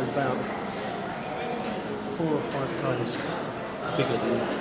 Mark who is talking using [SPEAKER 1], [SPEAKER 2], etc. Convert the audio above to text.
[SPEAKER 1] about four or five times bigger than